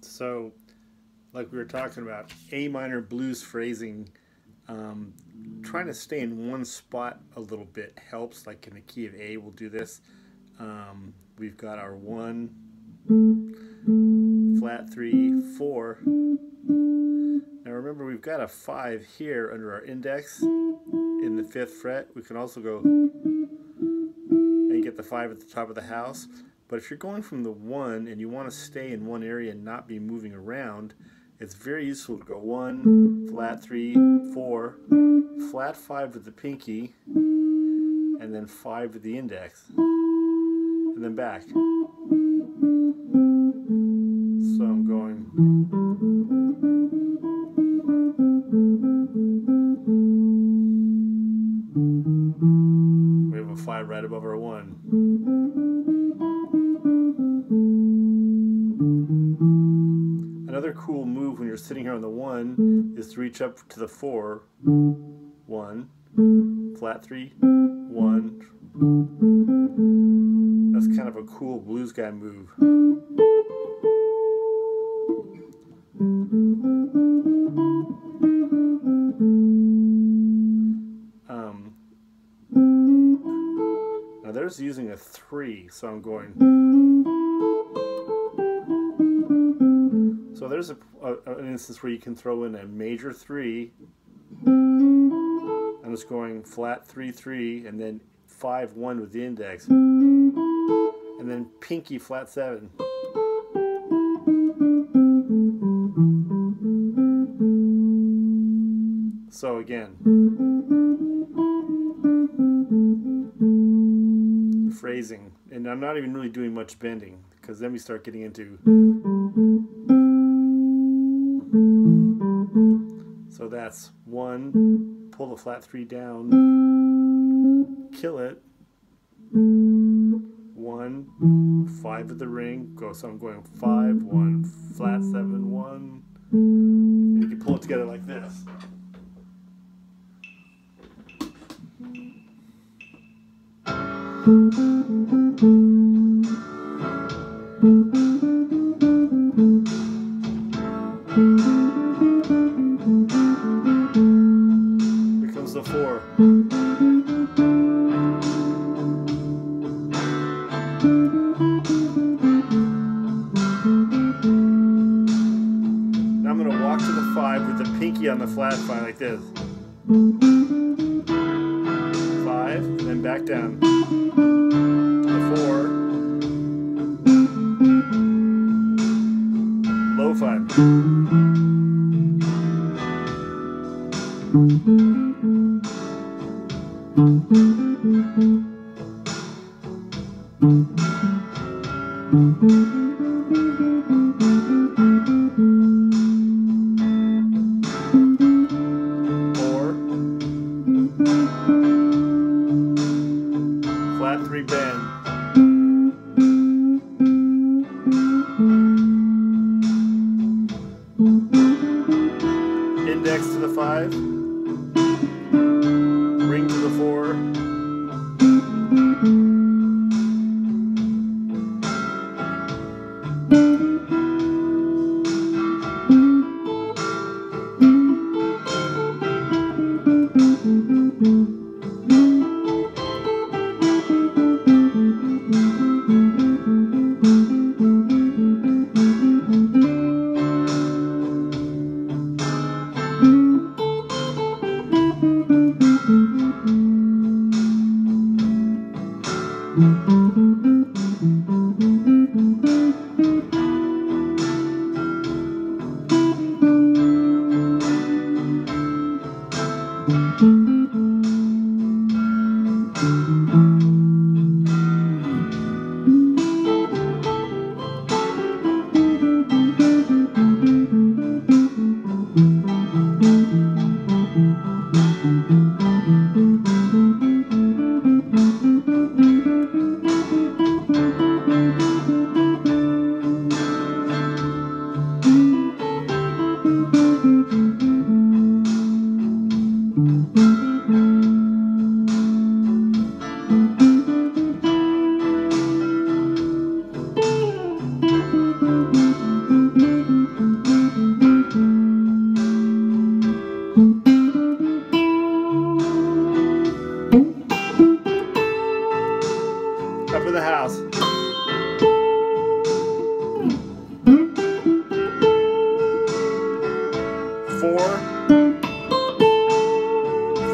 So, like we were talking about, A minor blues phrasing, um, trying to stay in one spot a little bit helps. Like in the key of A, we'll do this. Um, we've got our one, flat three, four. Now remember, we've got a five here under our index in the fifth fret. We can also go and get the five at the top of the house. But if you're going from the one and you want to stay in one area and not be moving around, it's very useful to go one, flat three, four, flat five with the pinky, and then five with the index, and then back. So I'm going. We have a five right above our one. Another cool move when you're sitting here on the one is to reach up to the four, one, flat three, one. That's kind of a cool blues guy move. Um, now there's using a three, so I'm going. There's a, a, an instance where you can throw in a major three. I'm just going flat three three and then five one with the index, and then pinky flat seven. So again, phrasing, and I'm not even really doing much bending because then we start getting into. So that's one, pull the flat three down, kill it, one, five of the ring, go, so I'm going five, one, flat seven, one, and you can pull it together like this. Here comes the four. Now I'm going to walk to the five with the pinky on the flat five like this. Five, then back down. The four. Low five. Index to the five. thank mm -hmm. you house. Four,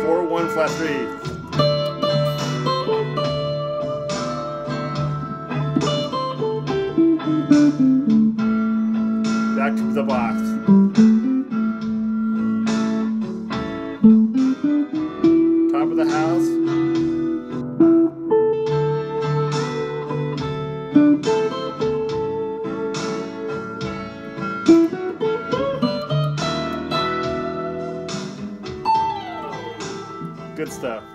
four, one flat three. Back to the box. Good stuff.